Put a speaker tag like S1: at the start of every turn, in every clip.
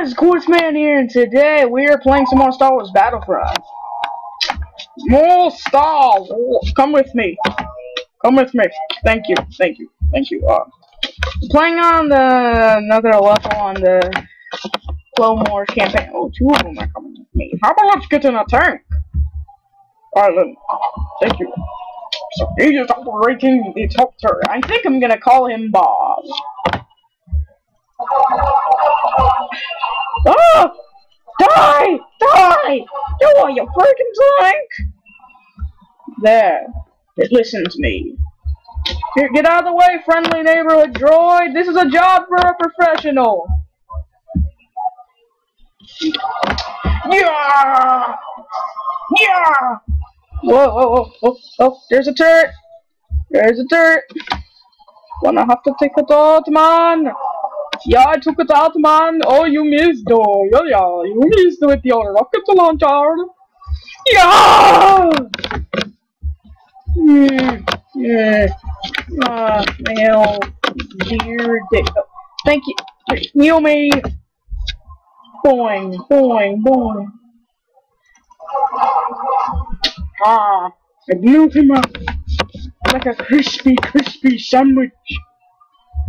S1: guys, Quartzman here, and today we are playing some more Star Wars Battlefront. More Star Wars. Come with me. Come with me. Thank you. Thank you. Thank you. Uh, playing on the another level on the Clone Wars campaign. Oh, two of them are coming with me. How about let's get in a tank? Alright, then. Thank you. So he is operating the helicopter. I think I'm gonna call him Bob. Ah! Die! Die! You are you freaking tank! There. It listens to me. Here, get out of the way, friendly neighborhood droid! This is a job for a professional! Yeah! Yeah! Whoa, whoa, whoa, whoa, oh, there's a turret! There's a turret! Gonna have to take it out, man! Yeah, I took it out, man. Oh, you missed, oh. Yeah, yeah, you missed with your rocket launcher. Yeah! Hmm, yeah. Ah, now, dear dick. Thank you. Heal me. Boing, boing, boing. Ah, I blew him up like a crispy, crispy sandwich.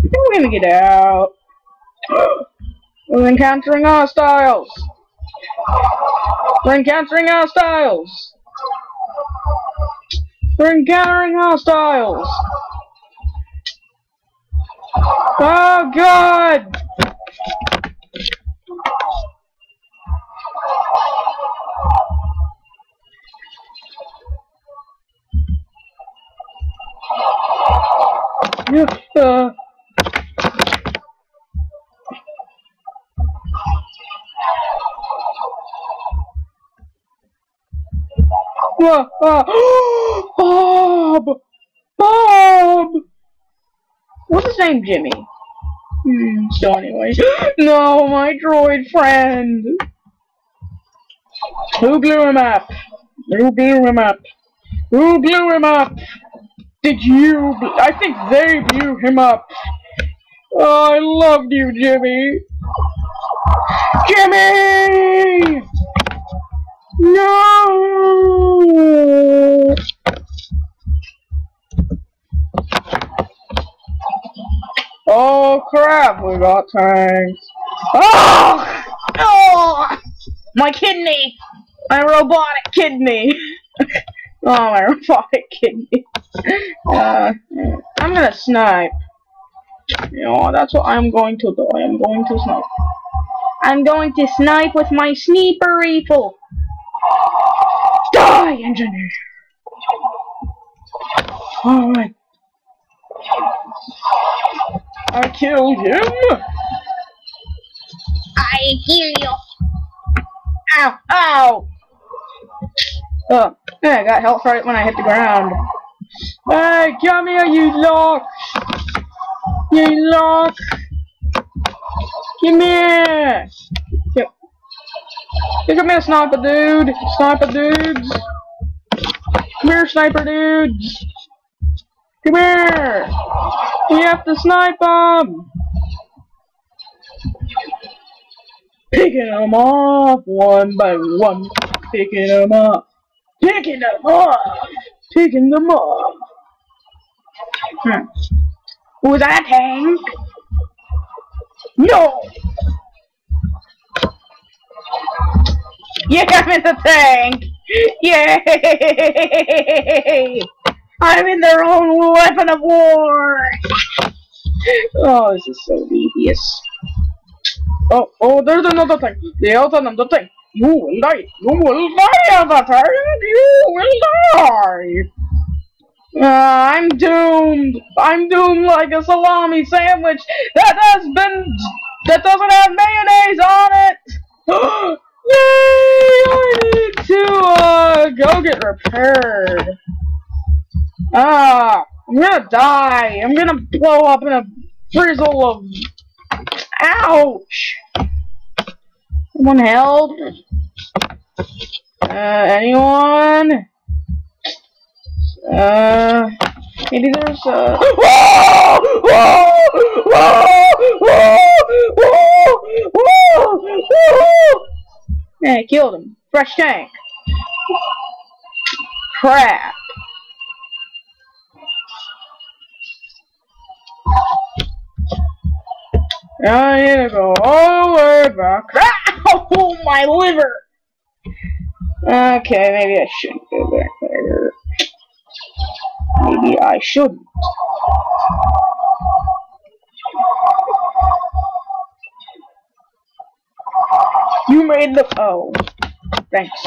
S1: I'm gonna get out. We're encountering hostiles. We're encountering hostiles. We're encountering hostiles. Oh God! Uh, Bob! Bob! What's his name, Jimmy? Hmm, so anyways, no, my droid friend! Who blew him up? Who blew him up? Who blew him up? Did you? I think they blew him up. Oh, I loved you, Jimmy. Jimmy! No! We got tanks. Oh! Oh! My kidney! My robotic kidney! oh, my robotic kidney. Uh, I'm gonna snipe. You know, that's what I'm going to do. I'm going to snipe. I'm going to snipe with my sniper rifle. Die, engineer! Alright. I killed him!
S2: I hear you.
S1: Ow! Ow! Oh, yeah, I got health right when I hit the ground. Hey, come here, you lock! You lock! Come here! Yep. Come here, sniper dude! Sniper dudes! Come here, sniper dudes! Come here! You have to snipe them! Picking them off one by one. Picking them up. Picking them off! Picking them off! Hmm. Was that tank? No! Yeah, I'm in the tank! Yay! I'm in their own weapon of war! oh, this is so devious. Oh, oh, there's another thing. There's another thing. You will die. You will die, Avatar. You will die. Uh, I'm doomed. I'm doomed like a salami sandwich that has been that doesn't have mayonnaise on it. Yay! I need to uh go get repaired. Ah, I'm gonna die. I'm gonna blow up in a frizzle of. Ouch! Someone help? Uh, anyone? Uh, maybe there's! Woo! Yeah, I killed him. Fresh tank. Crap. I need to go all the way back. Oh, my liver! Okay, maybe I shouldn't go back there. Maybe I shouldn't. You made the- oh. Thanks.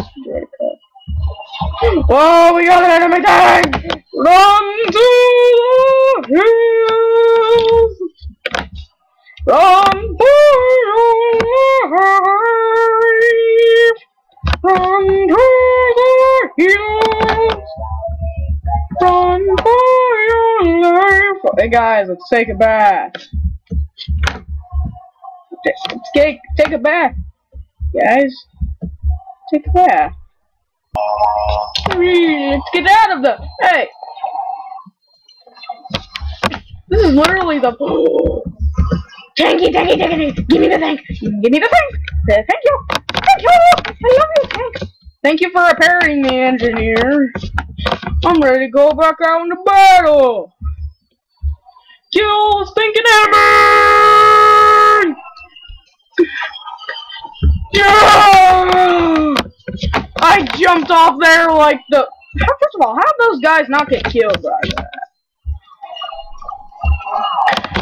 S1: Whoa, oh, we got an enemy tank! Run to the hills! For your life! To the hills! For your life! Hey guys, let's take a bath. Let's take, take a bath, guys. Take a bath. Let's get out of the. Hey! This is literally the. Tanky, tanky, tanky, give me the tank! Give me the tank! Thank you! Thank you! I love you! Thank you for repairing me, engineer. I'm ready to go back out into battle! Kill stinking enemy! Yeah! I jumped off there like the. First of all, how did those guys not get killed by that?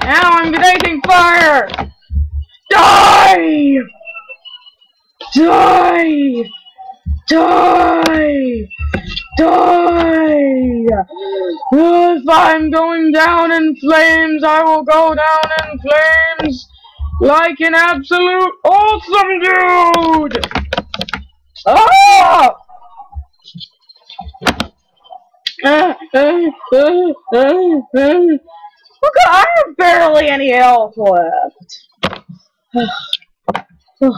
S1: Now I'm taking fire! Die! Die! Die! Die! If I'm going down in flames, I will go down in flames like an absolute awesome dude! Ah! Uh, uh, uh. Look, I have barely any health left. oh,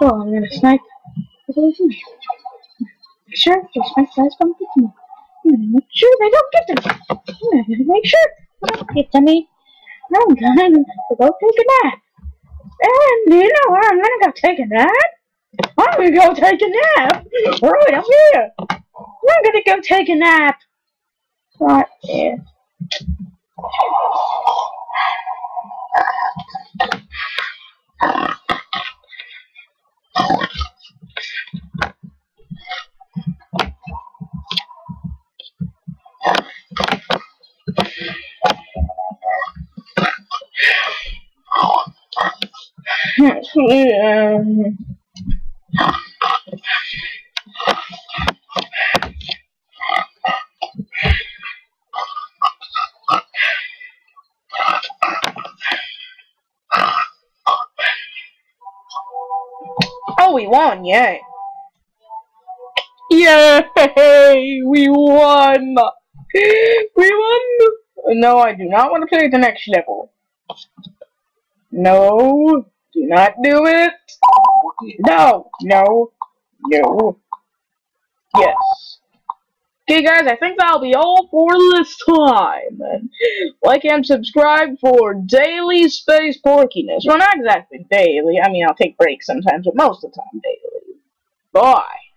S1: I'm gonna snipe. Make sure those snipe guys don't get to me. Gonna make sure they don't get to me. I'm gonna make sure they don't get to me. I'm to go take a nap. And you know where I'm gonna go take a nap? I'm gonna go take a nap right up here. I'm gonna go take a nap right here. um, Oh, we won, yay. Yay! We won! We won! No, I do not want to play the next level. No, do not do it. No, no, no. Yes. Okay, guys, I think that'll be all for this time. Like and subscribe for daily space porkiness. Well, not exactly daily. I mean, I'll take breaks sometimes, but most of the time daily. Bye.